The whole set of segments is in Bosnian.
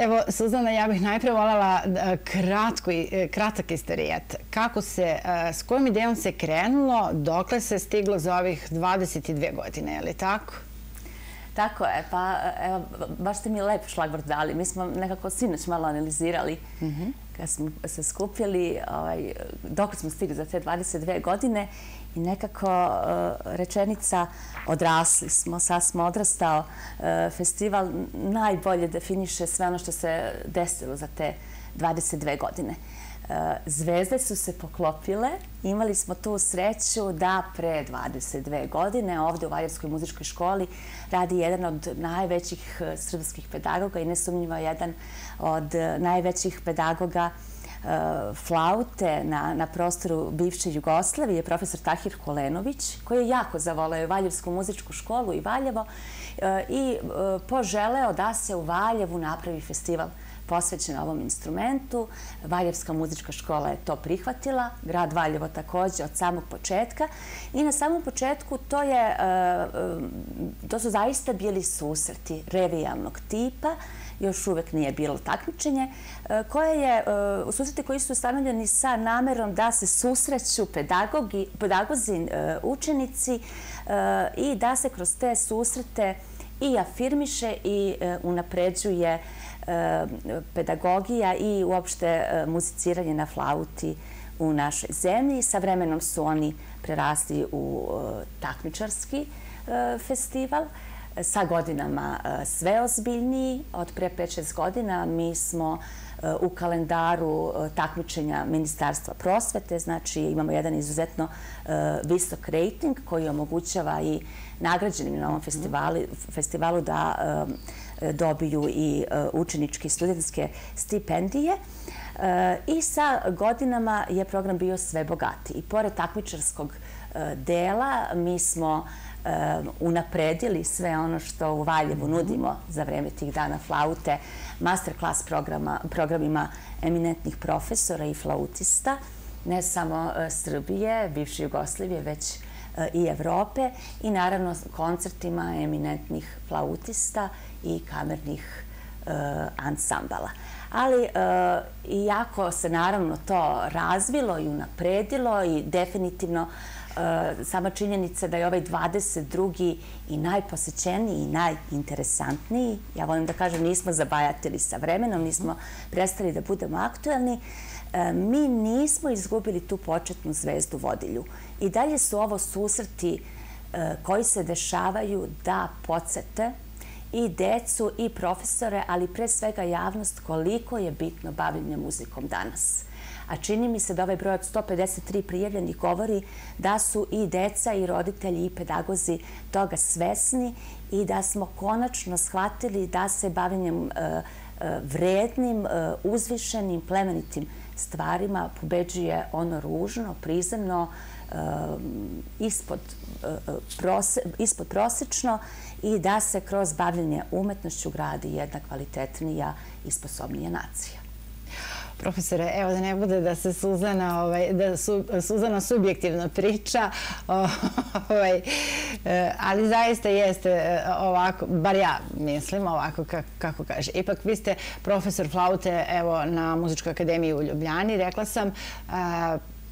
Evo, Suzana, ja bih najprej voljela kratak istorijet. Kako se, s kojom idejom se krenulo, dokle se stiglo za ovih 22 godine, je li tako? Tako je, pa evo, baš ste mi lep šlagvrt dali. Mi smo nekako sinoć malo analizirali mhm. kad smo se skupili ovaj, dok smo stigli za te 22 godine i nekako e, rečenica odrasli smo, sad smo odrastao. E, festival najbolje definiše sve ono što se desilo za te 22 godine. E, zvezde su se poklopile. Imali smo tu sreću da pre 22 godine ovdje u Valjevskoj muzičkoj školi radi jedan od najvećih srpskih pedagoga i nesumnjivo jedan od najvećih pedagoga Eh, E, flaute na, na prostoru bivše Jugoslavije, profesor Tahir Kolenović, koji je jako zavoleo Valjevsku muzičku školu i Valjevo e, i e, poželeo da se u Valjevu napravi festival posvećen ovom instrumentu. Valjevska muzička škola je to prihvatila, grad Valjevo također od samog početka. I na samom početku to, je, to su zaista bili susreti revijalnog tipa, još uvek nije bilo takmičenje, e, koje je e, susreti koji su ustanovljeni sa namerom da se susreću pedagozi, e, učenici i da se kroz te susrete i afirmiše i unapređuje pedagogija i uopšte muziciranje na flauti u našoj zemlji. Sa vremenom su oni prerasli u takmičarski festival sa godinama e, sve ozbiljniji. Od pre 5-6 godina mi smo e, u kalendaru e, takmičenja Ministarstva prosvete, znači imamo jedan izuzetno visok rating koji omogućava i nagrađenim na ovom festivalu da dobiju i učeničke i studentske stipendije. I sa godinama je program bio sve bogati. I pored takmičarskog dela mi smo unapredili sve ono što u Valjevu mhm. nudimo za vreme tih dana flaute, masterclass programima eminentnih profesora i flautista, ne samo e, Srbije, bivše Jugoslavije, već e, i Evrope i naravno koncertima eminentnih flautista i kamernih e, ansambala. Ali, iako se naravno to razvilo i unapredilo i definitivno Eh, sama činjenica da je ovaj 22. i najposećeniji i najinteresantniji. Ja volim da kažem, nismo zabajatili sa vremenom, nismo prestali da budemo aktuelni. Eh, mi nismo izgubili tu početnu zvezdu vodilju. I dalje su ovo susreti eh, koji se dešavaju da podsete i decu i profesore, ali pre svega javnost koliko je bitno bavljenje muzikom danas a čini mi se da ovaj broj od 153 prijavljenih govori da su i deca i roditelji i pedagozi toga svesni i da smo konačno shvatili da se bavljenjem e, e vrednim, e, uzvišenim, plemenitim stvarima pobeđuje ono ružno, prizemno, e, ispod, ispod prosečno i da se kroz bavljenje umetnošću gradi jedna kvalitetnija i sposobnija nacija. Profesore, evo da ne bude da se Suzana, ovaj, da su, Suzana subjektivno priča, ovaj, e, ali zaista jeste e, ovako, bar ja mislim ovako kako, kaže. Ipak vi ste profesor flaute evo, na Muzičkoj akademiji u Ljubljani. Rekla sam, e,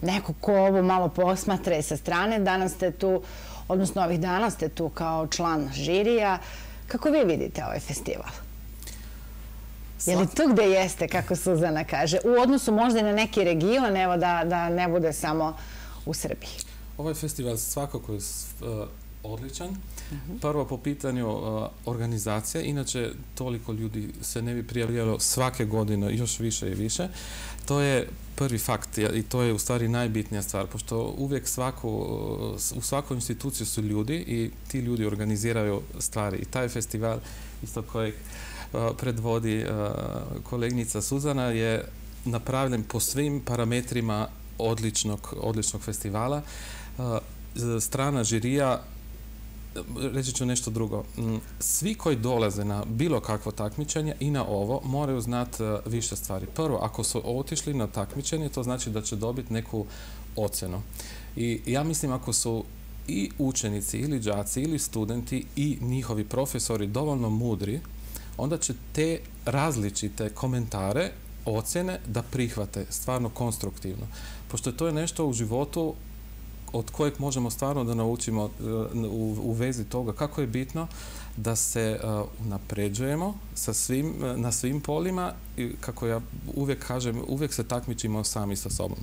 neko ko ovo malo posmatra i sa strane, danas ste tu, odnosno ovih dana ste tu kao član žirija. Kako vi vidite ovaj festival? Je li tu gde jeste, kako Suzana kaže? U odnosu možda i na neki region, evo da ne bude samo u Srbiji. Ovaj festival svakako je uh, odličan. Mhm. Prvo po pitanju uh, organizacije, inače toliko ljudi se ne bi prijavljalo svake godine još više i više. To je prvi fakt i to je u stvari najbitnija stvar, pošto uvijek uh, u svakoj instituciji su ljudi i ti ljudi organiziraju stvari. I taj festival isto kojeg predvodi kolegnica Suzana je napravljen po svim parametrima odličnog, odličnog festivala. Strana žirija, reći ću nešto drugo, svi koji dolaze na bilo kakvo takmičenje i na ovo moraju znati više stvari. Prvo, ako su otišli na takmičenje, to znači da će dobiti neku ocenu. I ja mislim ako su i učenici ili džaci ili studenti i njihovi profesori dovoljno mudri, onda će te različite komentare, ocjene da prihvate stvarno konstruktivno. Pošto to je nešto u životu od kojeg možemo stvarno da naučimo e, u, u vezi toga kako je bitno da se e, uh, napređujemo sa svim, e, na svim polima i kako ja uvijek kažem, uvijek se takmičimo sami sa sobom.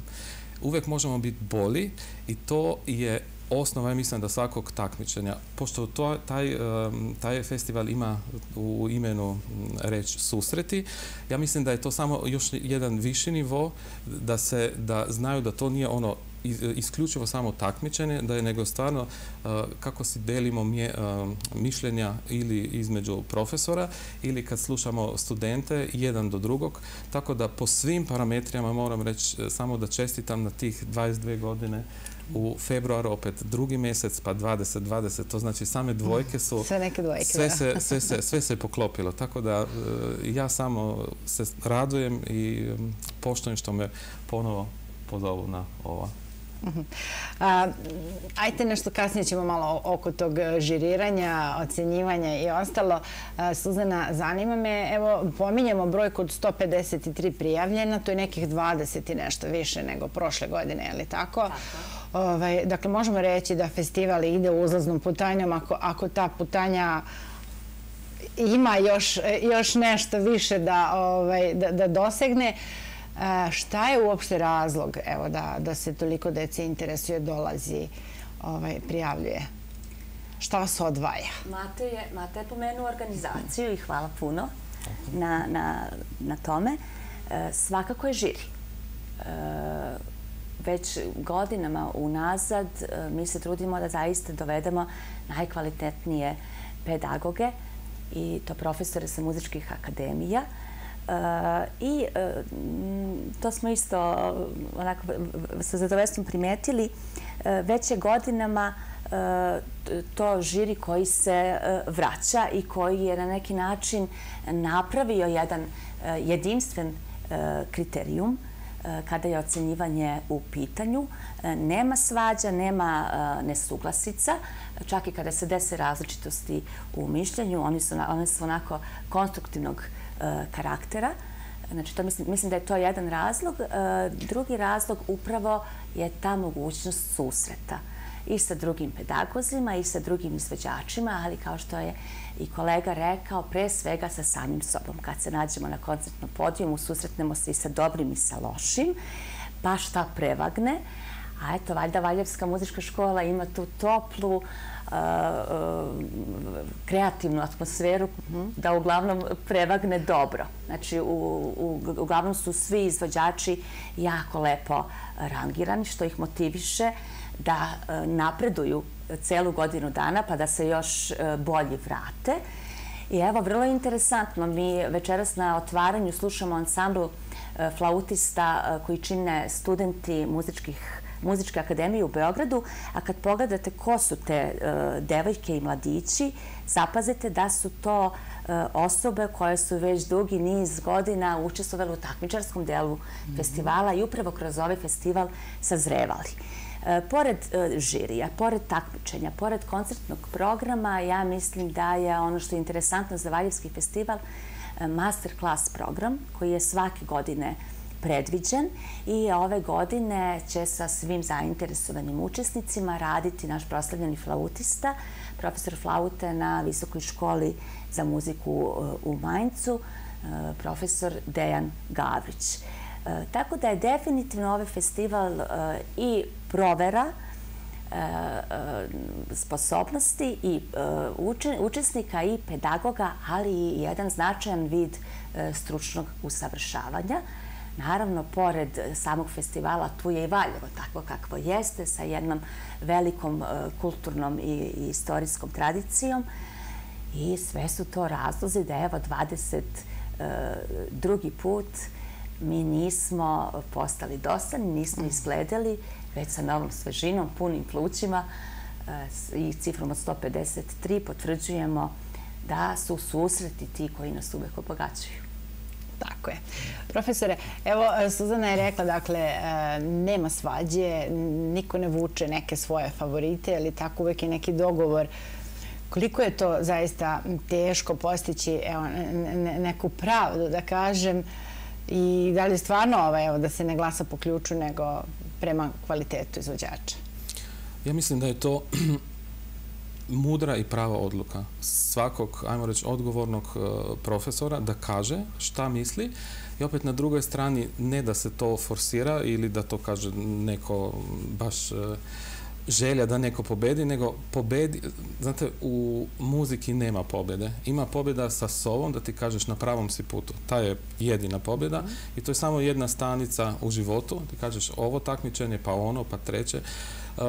Uvijek možemo biti bolji i to je osnova je mislim da svakog takmičenja. Pošto to, taj, taj festival ima u imenu reč susreti, ja mislim da je to samo još jedan viši nivo da se da znaju da to nije ono isključivo samo takmičenje, da je nego stvarno e, kako si delimo mje, e, mišljenja ili između profesora ili kad slušamo studente jedan do drugog. Tako da po svim parametrijama moram reći e, samo da čestitam na tih 22 godine u februaru opet drugi mjesec, pa 20, 20, to znači same dvojke su... Sve neke dvojke, sve se, sve, se, sve se poklopilo, tako da ja samo se radujem i poštojem što me ponovo pozovu na ova Ajte nešto kasnije ćemo malo oko tog e, žiriranja, ocjenjivanja i ostalo. Suzana, zanima me, evo, pominjemo brojku od 153 prijavljena, to je nekih 20 i nešto više nego prošle godine, je li tako? Tako. Ovaj, dakle, možemo reći da festival ide uzlaznom putanjom ako, ako ta putanja ima još, još nešto više da, ovaj, da, da dosegne. E, šta je uopšte razlog evo, da, da se toliko dece interesuje, dolazi, ovaj, prijavljuje? Šta vas odvaja? Mate je, Mate je pomenuo organizaciju i hvala puno na, na, na tome. E, svakako je žiri. E, već godinama unazad e, mi se trudimo da zaista dovedemo najkvalitetnije pedagoge i to profesore sa muzičkih akademija. E, I e, to smo isto onako, sa zadovoljstvom primetili. Već je godinama to žiri koji se vraća i koji je na neki način napravio jedan jedinstven kriterijum Eh, kada je ocenjivanje u pitanju. Eh, nema svađa, nema eh, nesuglasica, čak i kada se dese različitosti u mišljenju, oni su, one su onako konstruktivnog karaktera. Znači, to mislim, mislim da je to jedan razlog. Drugi razlog upravo je ta mogućnost susreta i sa drugim pedagozima i sa drugim izveđačima, ali kao što je i kolega rekao, pre svega sa samim sobom. Kad se nađemo na koncertnom podijumu, susretnemo se i sa dobrim i sa lošim, pa šta prevagne. A eto, valjda Valjevska muzička škola ima tu toplu, uh, uh, kreativnu atmosferu da uglavnom prevagne dobro. Znači, uglavnom su svi izvođači jako lepo rangirani, što ih motiviše da e, napreduju celu godinu dana pa da se još e, bolji vrate. I evo, vrlo interesantno, mi večeras na otvaranju slušamo ansambl e, flautista koji čine studenti muzičkih muzičke akademije u Beogradu, a kad pogledate ko su te devojke i mladići, zapazite da su to e, osobe koje su već dugi niz godina učestvovali u takmičarskom delu festivala i upravo kroz ovaj festival sazrevali. E, pored e, žirija, pored takmičenja, pored koncertnog programa, ja mislim da je ono što je interesantno za Valjevski festival masterclass program koji je svake godine predviđen i ove godine će sa svim zainteresovanim učesnicima raditi naš proslavljeni flautista, profesor flaute na Visokoj školi za muziku uh, u Majncu, uh, profesor Dejan Gavrić. Uh, tako da je definitivno ovaj festival i provera sposobnosti i učesnika i pedagoga, ali i jedan značajan vid stručnog usavršavanja. Naravno, pored samog festivala, tu je i Valjevo tako kakvo jeste, sa jednom velikom e, kulturnom i istorijskom tradicijom. I sve su to razlozi da evo 22. E, put mi nismo postali dosadni, nismo mm. izgledali već sa novom svežinom, punim plućima e, i cifrom od 153 potvrđujemo da su susreti ti koji nas uvek obogaćuju. Tako je. Profesore, evo, e, Suzana je rekla, dakle, e, nema svađe, niko ne vuče neke svoje favorite, ali tako uvek je neki dogovor koliko je to zaista teško postići neku pravdu, da kažem, i da li stvarno ovaj, da se ne glasa po ključu nego prema kvalitetu izvođača? Ja mislim da je to mudra i prava odluka svakog, ajmo reći, odgovornog e, profesora da kaže šta misli i opet na drugoj strani ne da se to forsira ili da to kaže neko baš e, želja da neko pobedi, nego pobedi, znate, u muziki nema pobjede. Ima pobjeda sa sobom da ti kažeš na pravom si putu. Ta je jedina pobjeda i to je samo jedna stanica u životu. Ti kažeš ovo takmičenje, pa ono, pa treće. Uh,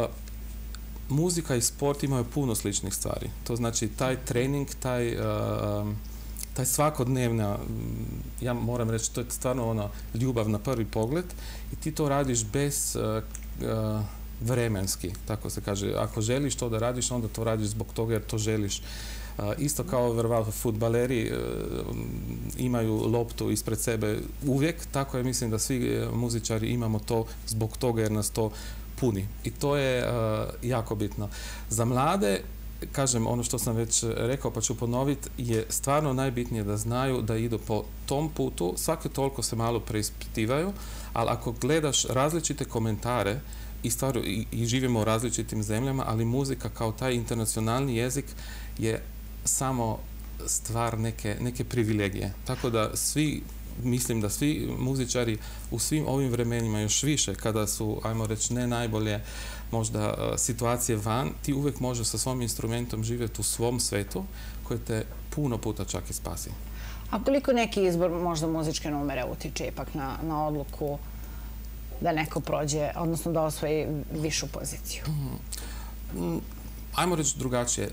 muzika i sport imaju puno sličnih stvari. To znači taj trening, taj, uh, taj svakodnevna, mm, ja moram reći, to je stvarno ono ljubav na prvi pogled i ti to radiš bez uh, vremenski, tako se kaže. Ako želiš to da radiš, onda to radiš zbog toga jer to želiš. Isto kao verovatno futbaleri imaju loptu ispred sebe uvijek, tako je mislim da svi muzičari imamo to zbog toga jer nas to puni. I to je e, jako bitno. Za mlade, kažem ono što sam već rekao pa ću ponoviti, je stvarno najbitnije da znaju da idu po tom putu, svake toliko se malo preispitivaju, ali ako gledaš različite komentare, i, stvarno, i, i živimo u različitim zemljama, ali muzika kao taj internacionalni jezik je samo stvar neke, neke privilegije. Tako da svi, mislim da svi muzičari u svim ovim vremenima još više, kada su, ajmo reći, ne najbolje možda e, situacije van, ti uvek možeš sa svom instrumentom živjeti u svom svetu koje te puno puta čak i spasi. A koliko neki izbor možda muzičke numere utiče ipak na, na odluku da neko prođe, odnosno da osvoji višu poziciju? Mm, ajmo reći drugačije.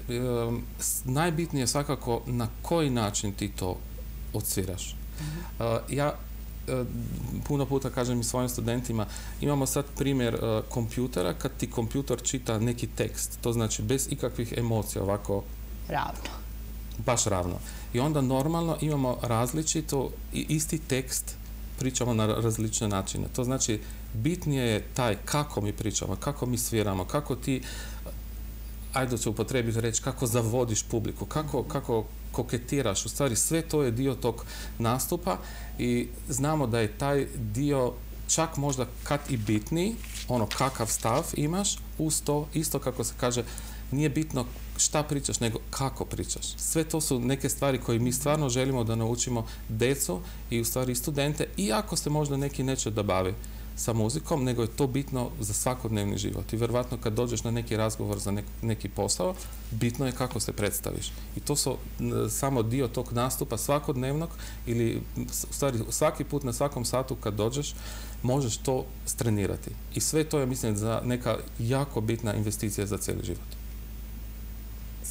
Najbitnije je svakako na koji način ti to odsviraš. Mhm. Ja e, puno puta kažem i svojim studentima, imamo sad primjer e, kompjutera, kad ti kompjuter čita neki tekst, to znači bez ikakvih emocija, ovako... Ravno. Baš ravno. I onda normalno imamo različito isti tekst pričamo na različne načine. To znači, bitnije je taj kako mi pričamo, kako mi sviramo, kako ti, ajde ću upotrebiti reći, kako zavodiš publiku, kako, kako koketiraš. U stvari, sve to je dio tog nastupa i znamo da je taj dio čak možda kad i bitniji, ono kakav stav imaš, uz to, isto kako se kaže, nije bitno šta pričaš, nego kako pričaš. Sve to su neke stvari koje mi stvarno želimo da naučimo deco i u stvari studente, iako se možda neki neće da bavi sa muzikom, nego je to bitno za svakodnevni život. I verovatno kad dođeš na neki razgovor za neki posao, bitno je kako se predstaviš. I to su samo dio tog nastupa svakodnevnog ili u stvari svaki put na svakom satu kad dođeš, možeš to strenirati. I sve to je, mislim, za neka jako bitna investicija za cijeli život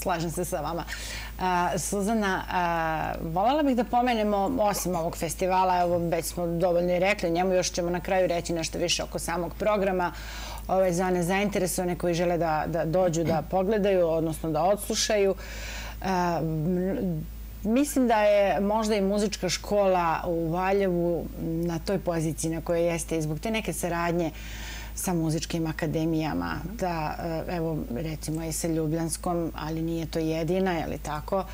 slažem se sa vama. Suzana, voljela bih da pomenemo, osim ovog festivala, evo već smo dovoljno i rekli, njemu još ćemo na kraju reći nešto više oko samog programa, ove za nezainteresovane koji žele da, da dođu da pogledaju, odnosno da odslušaju. Mislim da je možda i muzička škola u Valjevu na toj poziciji na kojoj jeste i zbog te neke saradnje sa muzičkim akademijama, da, e, evo, recimo i sa Ljubljanskom, ali nije to jedina, je li tako?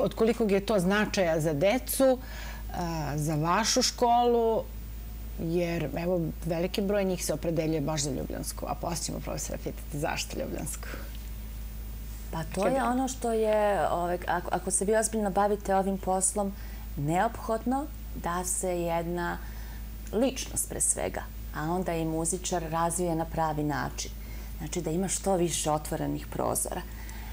Od kolikog je to značaja za decu, e, za vašu školu, jer, evo, veliki broj njih se opredeljuje baš za Ljubljansku, a poslije ćemo profesora pitati zašto Ljubljansku. Pa to je ono što je, ako se vi ozbiljno bavite ovim poslom, neophodno da se jedna ličnost pre svega a onda i muzičar razvije na pravi način. Znači da ima što više otvorenih prozora.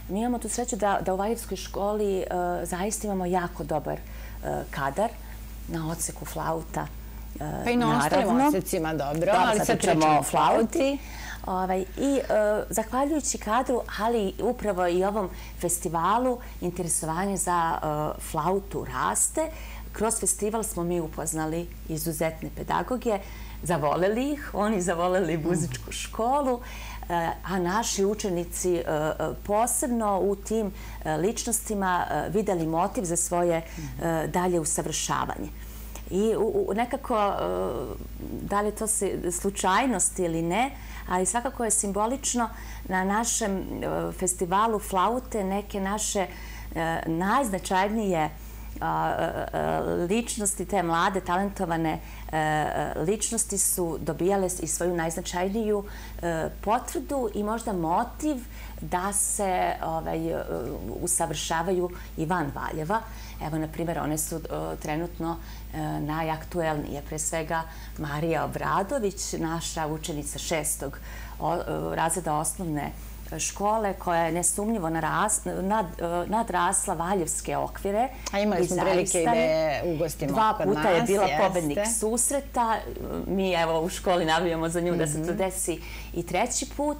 Mi imamo tu sreću da, da u Valjevskoj školi uh, zaista imamo jako dobar uh, kadar na odseku flauta. Uh, pa i na ostalim odsecima dobro, da, ali sad pričamo o flauti. Ovaj, I uh, zahvaljujući kadru, ali upravo i ovom festivalu, interesovanje za uh, flautu raste. Kroz festival smo mi upoznali izuzetne pedagoge, zavoleli ih, oni zavoleli muzičku školu, eh, a naši učenici eh, eh, posebno u tim ličnostima videli motiv za svoje dalje usavršavanje. I nekako, da li to se slučajnost ili ne, ali svakako je simbolično na našem festivalu flaute neke naše najznačajnije ličnosti, te mlade, talentovane e, e, ličnosti su dobijale i svoju najznačajniju e, potvrdu i možda motiv da se ovaj, usavršavaju i van Valjeva. Evo, na primjer, one su trenutno najaktuelnije. Pre svega Marija Obradović, naša učenica šestog razreda osnovne škole koja je nesumnjivo nadrasla valjevske okvire. A imali smo prilike i da je ugostimo Dva puta je bila pobednik susreta. Mi evo u školi navijamo za nju da se to mhm. desi i treći put.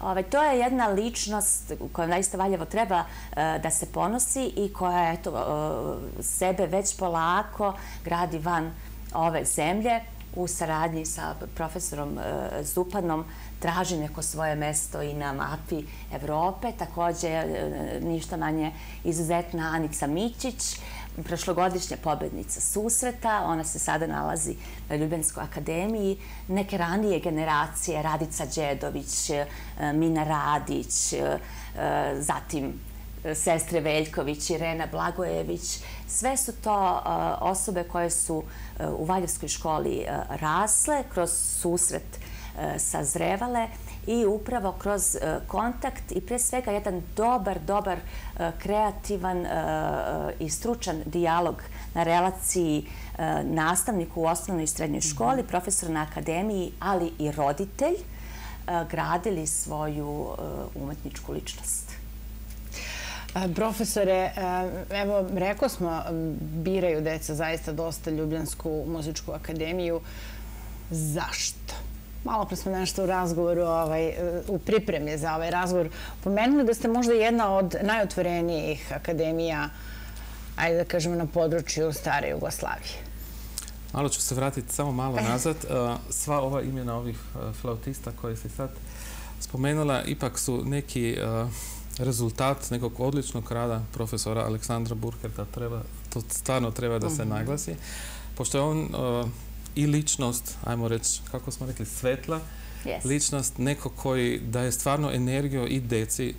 Ovaj, to je jedna ličnost koja naista Valjevo treba eh, da se ponosi i koja eh, sebe već polako gradi van ove zemlje u saradnji sa profesorom eh, Zupanom traži neko svoje mesto i na mapi Evrope. Također, e, ništa manje izuzetna Anica Mićić, prošlogodišnja pobednica susreta. Ona se sada nalazi na Ljubljanskoj akademiji. Neke ranije generacije, Radica Đedović, e, Mina Radić, e, zatim sestre Veljković, Irena Blagojević. Sve su to osobe koje su u Valjevskoj školi rasle kroz susret sazrevale i upravo kroz e, kontakt i pre svega jedan dobar, dobar, e, kreativan i stručan dijalog na relaciji nastavnik u osnovnoj i srednjoj mhm. školi, profesor na akademiji, ali i roditelj, gradili svoju umetničku ličnost. Profesore, evo, rekao smo, biraju deca zaista dosta Ljubljansku muzičku akademiju. Zašto? Malo pre smo nešto u razgovoru, ovaj, u pripremi za ovaj razgovor, pomenuli da ste možda jedna od najotvorenijih akademija, ajde da kažemo, na području stare Jugoslavije. Malo ću se vratiti samo malo nazad. Sva ova imena ovih flautista koje se sad spomenula, ipak su neki rezultat nekog odličnog rada profesora Aleksandra Burkerta. To stvarno treba da se mhm. naglasi. Pošto je on i ličnost, ajmo reći, kako smo rekli, svetla, ličnost, neko koji daje stvarno energiju i deci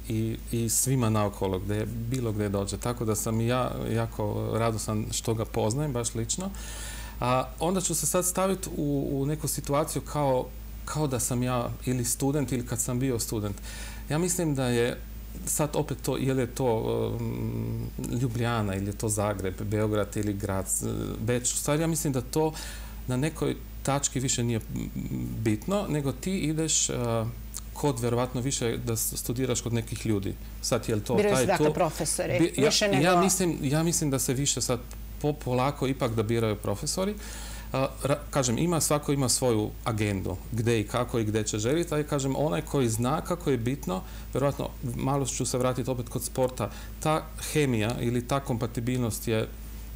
i svima naokolo, gde bilo gde dođe. Tako da sam i ja jako radosan što ga poznajem, baš lično. A onda ću se sad staviti u neku situaciju kao da sam ja ili student ili kad sam bio student. Ja mislim da je sad opet to, je li to um, Ljubljana ili je to Zagreb, Beograd ili grad, Beč. U stvari, ja mislim da to na nekoj tački više nije bitno, nego ti ideš uh, kod verovatno više da studiraš kod nekih ljudi. Sad je li to taj to? Biraju profesori, Bi, više ja, nego... Ja mislim, ja mislim da se više sad po, polako ipak da biraju profesori. Uh, ra, kažem, ima, svako ima svoju agendu, gde i kako i gde će želiti, ali kažem, onaj koji zna kako je bitno, verovatno, malo ću se vratiti opet kod sporta, ta hemija ili ta kompatibilnost je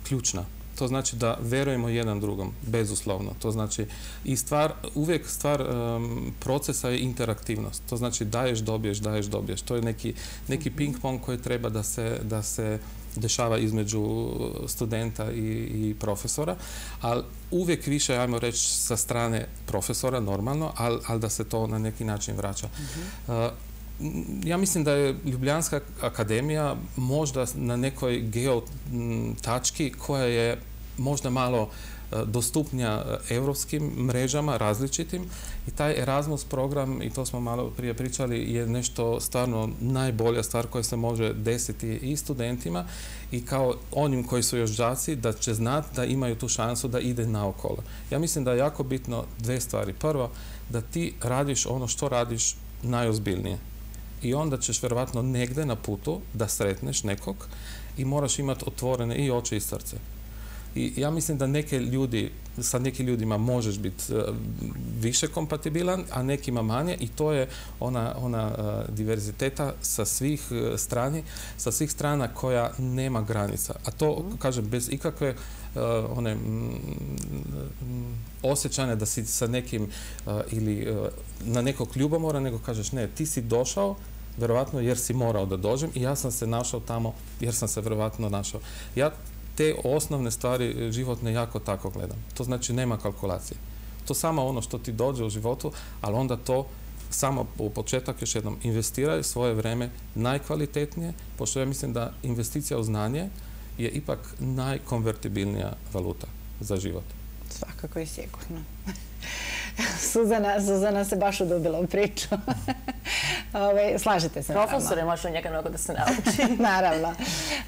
ključna to znači da verujemo jedan drugom, bezuslovno. To znači i stvar, uvijek stvar um, procesa je interaktivnost. To znači daješ, dobiješ, daješ, dobiješ. To je neki, neki mhm. ping-pong koji treba da se, da se dešava između studenta i, i profesora, ali uvijek više, ajmo reći, sa strane profesora, normalno, ali al da se to na neki način vraća. Uh -huh. uh, ja mislim da je Ljubljanska akademija možda na nekoj geotački koja je možda malo e, dostupnija e, evropskim mrežama različitim i taj Erasmus program, i to smo malo prije pričali, je nešto stvarno najbolja stvar koja se može desiti i studentima i kao onim koji su još žaci da će znati da imaju tu šansu da ide naokolo. Ja mislim da je jako bitno dve stvari. Prvo, da ti radiš ono što radiš najozbiljnije i onda ćeš verovatno negde na putu da sretneš nekog i moraš imati otvorene i oči i srce. I ja mislim da neke ljudi, sa nekim ljudima možeš biti uh, više kompatibilan, a nekima manje i to je ona, ona uh, diverziteta sa svih uh, strani, sa svih strana koja nema granica. A to, mm. kažem, bez ikakve uh, one mm, osjećane da si sa nekim uh, ili uh, na nekog ljubomora, nego kažeš ne, ti si došao verovatno jer si morao da dođem i ja sam se našao tamo jer sam se verovatno našao. Ja te osnovne stvari životne jako tako gledam. To znači nema kalkulacije. To samo ono što ti dođe u životu, ali onda to samo u početak još jednom investiraj svoje vreme najkvalitetnije, pošto ja mislim da investicija u znanje je ipak najkonvertibilnija valuta za život. Svakako i sigurno. Suzana, Suzana se baš udubila u priču. Ove, slažete se. Profesore, može od njega mnogo da se nauči. Naravno.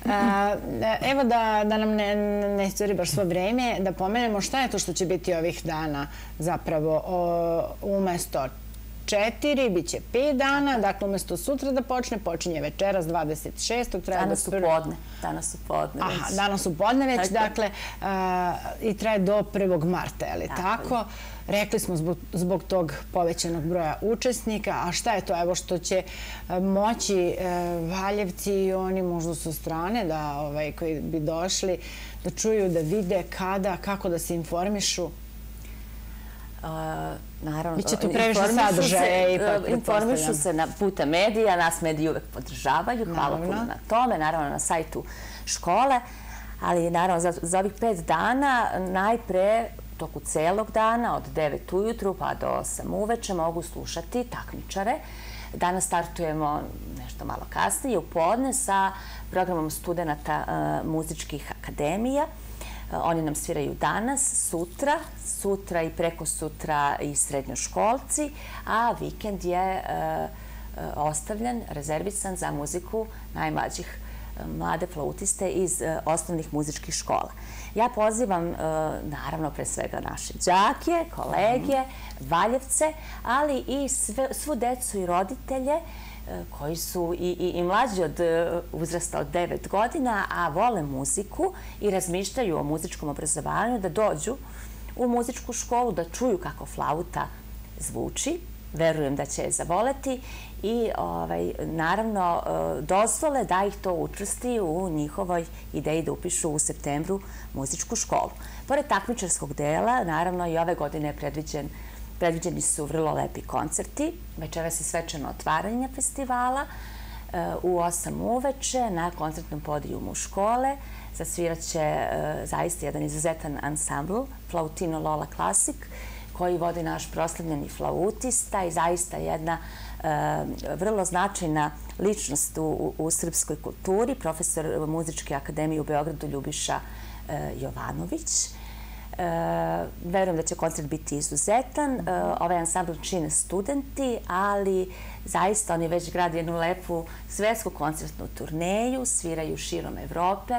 A, evo da, da nam ne, ne stvari baš svo vreme, da pomenemo šta je to što će biti ovih dana zapravo o, umesto četiri, bit će pet dana, dakle umjesto sutra da počne, počinje večeras 26. Danas su podne. Danas su podne već. Aha, danas su podne već, dakle, i traje do 1. marta, je li tako? Rekli smo zbog tog povećanog broja učesnika, a šta je to evo što će moći e, Valjevci i oni možda su strane da, ovaj, koji bi došli da čuju, da vide kada, kako da se informišu? Naravno, Biće tu previše sadržaja ipak, Informišu se na puta medija, nas mediji uvek podržavaju, hvala puno na tome, naravno na sajtu škole, ali naravno za, za ovih pet dana najpre toku celog dana od 9 ujutru pa do 8 uveče mogu slušati takmičare. Danas startujemo nešto malo kasnije u podne sa programom studenta uh, muzičkih akademija. E, oni nam sviraju danas, sutra, sutra i preko sutra i srednjoškolci, a vikend je e, e, ostavljen, rezervisan za muziku najmlađih mlade flautiste iz osnovnih muzičkih škola. Ja pozivam, naravno, pre svega naše džake, kolege, valjevce, ali i svu decu i roditelje E, koji su i mlađi od e, uzrasta od 9 godina, a vole muziku i razmišljaju o muzičkom obrazovanju, da dođu u muzičku školu, da čuju kako flauta zvuči. Verujem da će je zavoleti i ovaj, naravno e, dozvole da ih to učrsti u njihovoj ideji da upišu u septembru muzičku školu. Pored takmičarskog dela, naravno i ove godine je predviđen Predviđeni su vrlo lepi koncerti. Večera se svečano otvaranje festivala e, u 8 uveče na koncertnom podijumu škole. Zasvirat će e, zaista jedan izuzetan ansambl, Flautino Lola Classic, koji vodi naš proslavljeni flautista i zaista jedna e, vrlo značajna ličnost u, u srpskoj kulturi, profesor muzičke akademije u Beogradu Ljubiša Jovanović. E, verujem da će koncert biti izuzetan. E, ovaj ansambl čine studenti, ali zaista oni već gradi jednu lepu svetsku koncertnu turneju, sviraju širom Evrope.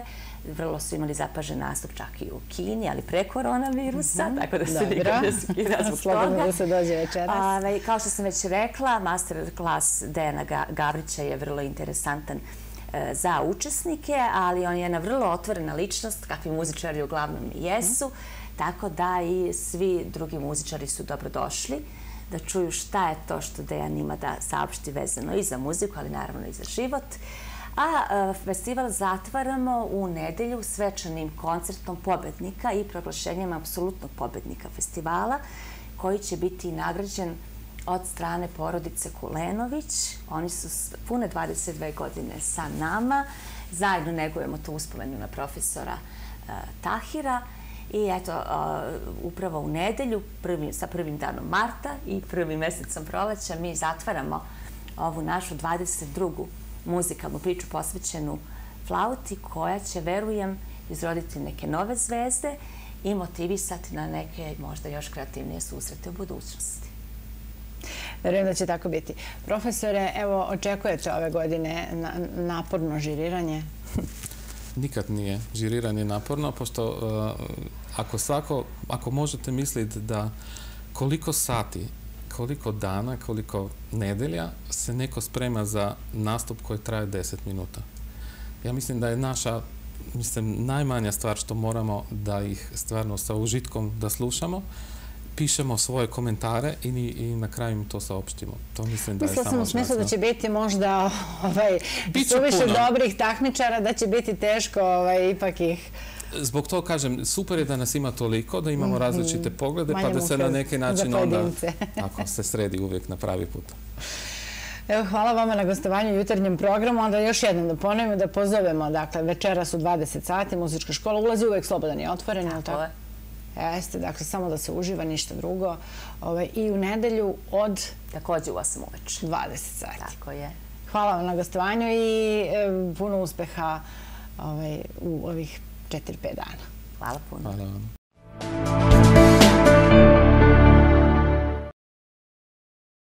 Vrlo su imali zapažen nastup čak i u Kini, ali pre koronavirusa, mm -hmm. tako da se nikad ne skida zbog toga. da se dođe večeras. A, kao što sam već rekla, master klas Dejana Gavrića je vrlo interesantan e, za učesnike, ali on je jedna vrlo otvorena ličnost, kakvi muzičari uglavnom jesu. Mm Tako da i svi drugi muzičari su dobrodošli da čuju šta je to što Dejan ima da saopšti vezano i za muziku, ali naravno i za život. A e, festival zatvaramo u nedelju svečanim koncertom pobednika i proglašenjem apsolutnog pobednika festivala, koji će biti nagrađen od strane porodice Kulenović. Oni su pune 22 godine sa nama. Zajedno negujemo tu uspomenu na profesora e, Tahira. I eto, upravo u nedelju, sa prvim danom marta i prvim mesecom proleća, mi zatvaramo ovu našu 22. muzikalnu priču posvećenu flauti, koja će, verujem, izroditi neke nove zvezde i motivisati na neke možda još kreativnije susrete u budućnosti. Verujem da će tako biti. Profesore, evo, očekujete ove godine naporno žiriranje? Nikad nije žiriranje naporno, pošto ako svako, ako možete misliti da koliko sati, koliko dana, koliko nedelja se neko sprema za nastup koji traje 10 minuta. Ja mislim da je naša mislim, najmanja stvar što moramo da ih stvarno sa užitkom da slušamo, pišemo svoje komentare i, i na kraju im to saopštimo. To mislim da je samo sam u smislu da će biti možda ovaj, suviše dobrih takmičara, da će biti teško ovaj, ipak ih zbog to kažem, super je da nas ima toliko, da imamo mhm. različite poglede, pa da se na neki način onda ako se sredi uvijek na pravi put. Evo, hvala vama na gostovanju u jutarnjem programu. Onda još jednom da ponovimo da pozovemo. Dakle, večera su 20 sati, muzička škola. Ulazi uvek slobodan i otvoren. Tako je. Jeste, dakle, samo da se uživa, ništa drugo. Ovaj, I u nedelju od... Također u 8 uveč. 20 sati. Tako je. Hvala vam na gostovanju i puno uspeha ovaj, u ovih 4-5 dana. Hvala puno. Hvala vam.